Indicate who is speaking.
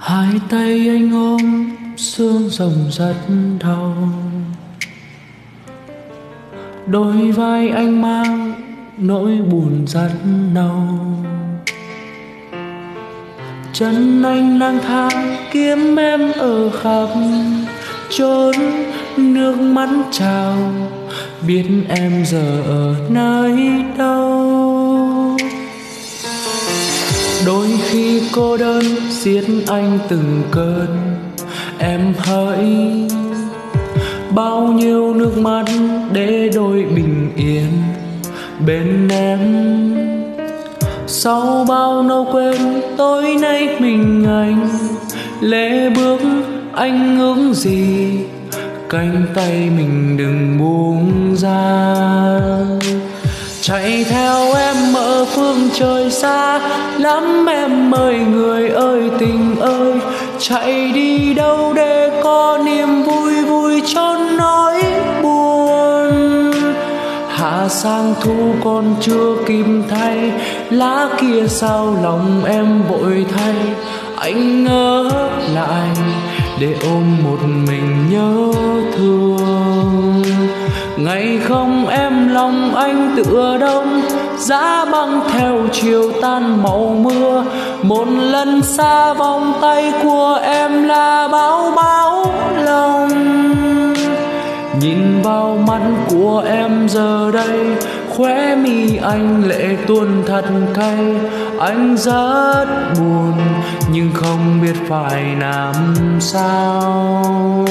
Speaker 1: hai tay anh ôm xương rồng rất đau đôi vai anh mang, nỗi buồn rất đau chân anh lang thang, kiếm em ở khắp chốn nước mắt trào. Biết em giờ ở nơi đâu? Đôi khi cô đơn giết anh từng cơn, em hỡi bao nhiêu nước mắt để đôi bình yên bên em. Sau bao lâu quên tối nay mình anh lễ bước anh ước gì? Cánh tay mình đừng buông ra chạy theo em ở phương trời xa. Lắm em ơi, người ơi, tình ơi, chạy đi đâu để có niềm vui vui cho nỗi buồn. Hạ sang thu còn chưa kịp thay, lá kia sao lòng em vội thay. Anh ngỡ lại để ôm một mình nhớ thương ngày không em lòng anh tựa đông, giá băng theo chiều tan màu mưa. Một lần xa vòng tay của em là bao bao lòng. Nhìn vào mắt của em giờ đây, khóe mi anh lệ tuôn thật cay. Anh rất buồn, nhưng không biết phải làm sao.